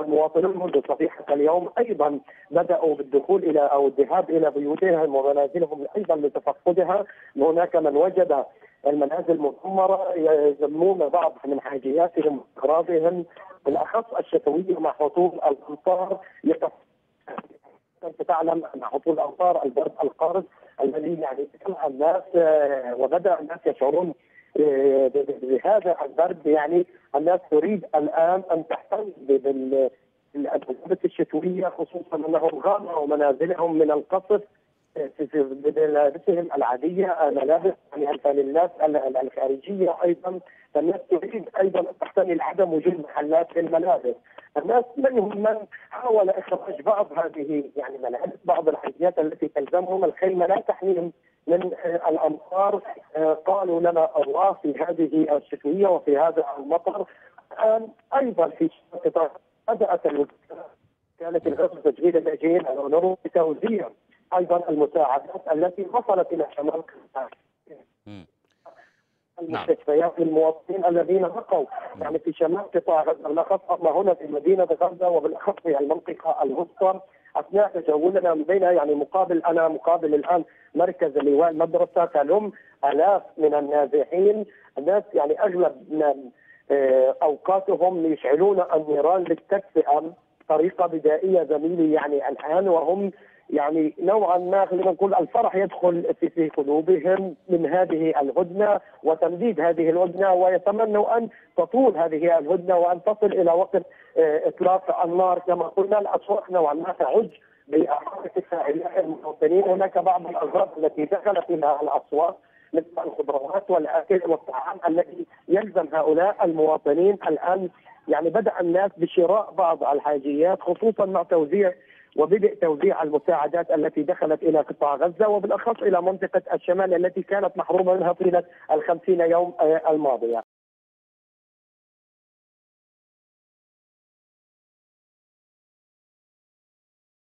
المواطنون منذ صبيحه اليوم أيضا بدأوا بالدخول إلى أو الذهاب إلى بيوتهم ومنازلهم أيضا لتفقدها. هناك من وجد المنازل مدمره يذمون بعض من حاجياتهم وأغراضهم بالأخص الشتوية مع هطول الأمطار. انت تعلم أن هطول الأمطار البرد القارس الذي يعني الناس وبدأ الناس يشعرون بهذا البرد يعني الناس تريد الآن أن تحتل بالملابس الشتوية خصوصا انهم غادروا منازلهم من القصف بملابسهم العادية ملابس يعني الفانيلات الخارجية أيضا. فالناس تريد أيضا أن تحتمي عدم وجود محلات للملابس. الناس منهم من حاول إخراج بعض هذه يعني ملابس بعض الحاجيات التي تلزمهم الخيمه لا تحميهم من الامطار قالوا لنا الله في هذه الشتوية وفي هذا المطر. الان أيضا في قطاع بدأت كانت الغرفه تجهيز اللاجئين الأونرو بتوزيع أيضا المساعدات التي وصلت إلى شمال المستشفيات للمواطنين الذين بقوا يعني في شمال قطاع غزة بالاخص اما هنا في مدينة غزة وبالأخص في المنطقة الوسطى. أثناء تجولنا بينها يعني مقابل أنا مقابل الآن مركز لواء المدرسة تلم آلاف من النازحين. الناس يعني أغلب من أوقاتهم يشعلون النيران للتدفئه طريقة بدائية زميلي يعني الآن وهم يعني نوعا ما خلينا نقول الفرح يدخل في في قلوبهم من هذه الهدنة وتمديد هذه الهدنة ويتمنوا أن تطول هذه الهدنة وأن تصل إلى وقت إطلاق النار. كما قلنا الأسواق نوعا ما تعج بإعادة فاعلية المواطنين. هناك بعض الأغراض التي دخلت إلى الأسواق مثل الخضروات والأكل والطعام الذي يلزم هؤلاء المواطنين الآن يعني بدأ الناس بشراء بعض الحاجيات خصوصا مع توزيع وبدء توزيع المساعدات التي دخلت إلى قطاع غزة وبالأخص إلى منطقة الشمال التي كانت محرومة منها طيلة الخمسين يوم الماضيه.